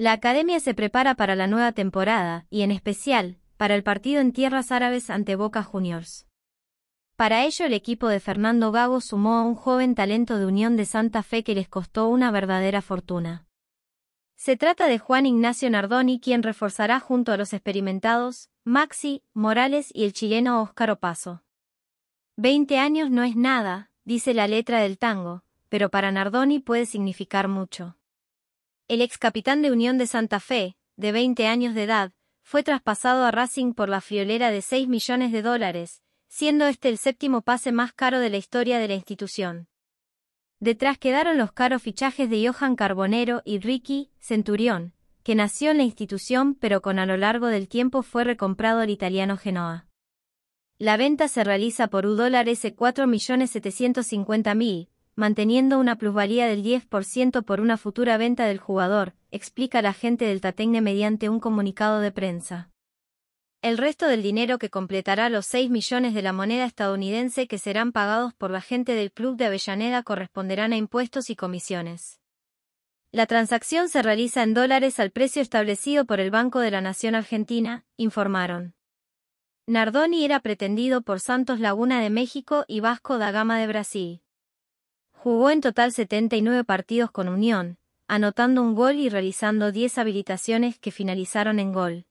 La academia se prepara para la nueva temporada, y en especial, para el partido en tierras árabes ante Boca Juniors. Para ello el equipo de Fernando Gago sumó a un joven talento de Unión de Santa Fe que les costó una verdadera fortuna. Se trata de Juan Ignacio Nardoni quien reforzará junto a los experimentados, Maxi, Morales y el chileno Óscar Opaso. Veinte años no es nada, dice la letra del tango, pero para Nardoni puede significar mucho. El ex capitán de Unión de Santa Fe, de 20 años de edad, fue traspasado a Racing por la friolera de 6 millones de dólares, siendo este el séptimo pase más caro de la historia de la institución. Detrás quedaron los caros fichajes de Johan Carbonero y Ricky Centurión, que nació en la institución pero con a lo largo del tiempo fue recomprado al italiano Genoa. La venta se realiza por U dólares 4.750.000, manteniendo una plusvalía del 10% por una futura venta del jugador, explica la gente del Tategne mediante un comunicado de prensa. El resto del dinero que completará los 6 millones de la moneda estadounidense que serán pagados por la gente del Club de Avellaneda corresponderán a impuestos y comisiones. La transacción se realiza en dólares al precio establecido por el Banco de la Nación Argentina, informaron. Nardoni era pretendido por Santos Laguna de México y Vasco da Gama de Brasil. Jugó en total 79 partidos con Unión, anotando un gol y realizando 10 habilitaciones que finalizaron en gol.